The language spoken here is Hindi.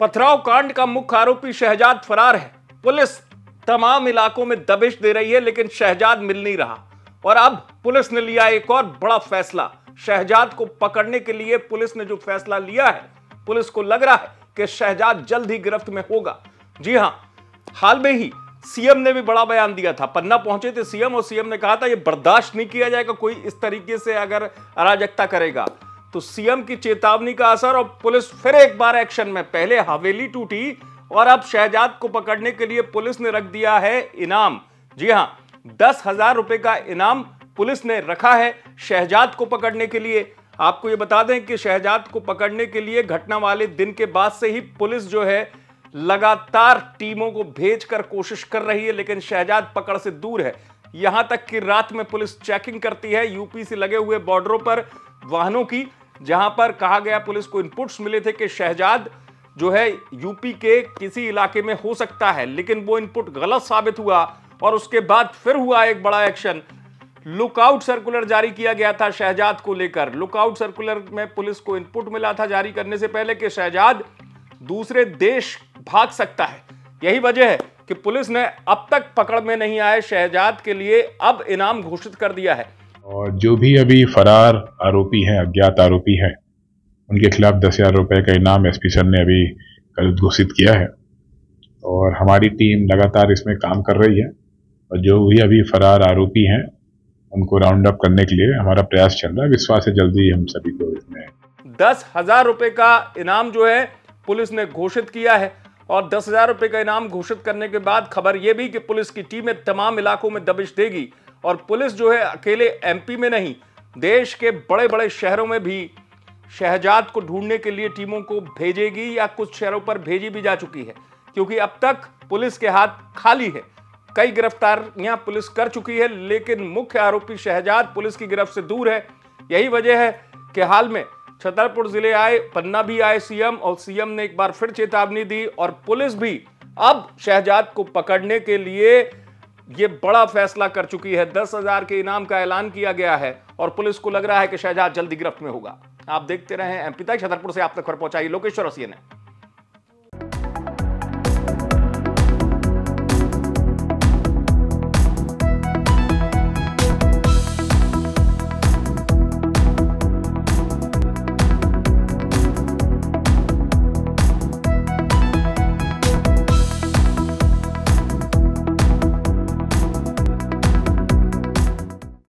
पथराव कांड का मुख्य आरोपी शहजाद फरार है। पुलिस तमाम इलाकों में दबिश दे रही है, लेकिन शहजाद मिल नहीं रहा। और अब पुलिस ने लिया एक और बड़ा फैसला। शहजाद को पकड़ने के लिए पुलिस ने जो फैसला लिया है, पुलिस को लग रहा है कि शहजाद जल्द ही गिरफ्त में होगा। जी हाँ, हाल में ही सीएम ने भी बड़ा बयान दिया था। पन्ना पहुँचे थे सीएम और सीएम ने कहा था यह बर्दाश्त नहीं किया जाएगा, कोई इस तरीके से अगर अराजकता करेगा। तो सीएम की चेतावनी का असर और पुलिस फिर एक बार एक्शन में। पहले हवेली टूटी और अब शहजाद को पकड़ने के लिए पुलिस ने रख दिया है इनाम। जी हाँ, दस हज़ार रुपए का इनाम पुलिस ने रखा है शहजाद को पकड़ने के लिए। आपको ये बता दें कि शहजाद को पकड़ने के लिए घटना वाले दिन के बाद से ही पुलिस जो है लगातार टीमों को भेजकर कोशिश कर रही है, लेकिन शहजाद पकड़ से दूर है। यहाँ तक कि रात में पुलिस चेकिंग करती है, यूपी से लगे हुए बॉर्डरों पर वाहनों की। जहाँ पर कहा गया पुलिस को इनपुट्स मिले थे कि शहजाद जो है यूपी के किसी इलाके में हो सकता है, लेकिन वो इनपुट गलत साबित हुआ और उसके बाद फिर हुआ एक बड़ा एक्शन लुकआउट सर्कुलर जारी किया गया था शहजाद को लेकर। लुकआउट सर्कुलर में पुलिस को इनपुट मिला था जारी करने से पहले कि शहजाद दूसरे देश भाग सकता है। यही वजह है कि पुलिस ने अब तक पकड़ में नहीं आए। शहजाद के लिए अब इनाम घोषित कर दिया है। और जो भी अभी फरार आरोपी हैं, अज्ञात आरोपी हैं, उनके खिलाफ दस हज़ार रुपये का इनाम एसपी सर ने अभी कल घोषित किया है। और हमारी टीम लगातार इसमें काम कर रही है और जो भी अभी फरार आरोपी हैं, उनको राउंड अप करने के लिए हमारा प्रयास चल रहा है। विश्वास है जल्दी हम सभी को इसमें दस हज़ार रुपए का इनाम जो है, पुलिस ने घोषित किया है। और दस हज़ार रुपए का इनाम घोषित करने के बाद खबर यह भी कि पुलिस की टीमें तमाम इलाकों में दबिश देगी। और पुलिस जो है अकेले एमपी में नहीं, देश के बड़े बड़े शहरों में भी शहजाद को ढूँढने के लिए टीमों को भेजेगी या कुछ शहरों पर भेजी भी जा चुकी है, क्योंकि अब तक पुलिस के हाथ खाली है। कई गिरफ्तारियाँ पुलिस कर चुकी है, लेकिन मुख्य आरोपी शहजाद पुलिस की गिरफ्त से दूर है। यही वजह है कि हाल में छतरपुर ज़िले आए, पन्ना भी आए सीएम और सीएम ने एक बार फिर चेतावनी दी और पुलिस भी अब शहजाद को पकड़ने के लिए ये बड़ा फैसला कर चुकी है। दस हज़ार के इनाम का ऐलान किया गया है और पुलिस को लग रहा है कि शहजाद जल्दी गिरफ्त में होगा। आप देखते रहे एमपी तक, छतरपुर से आप तक खबर पहुंचाई, लोकेश्वर ने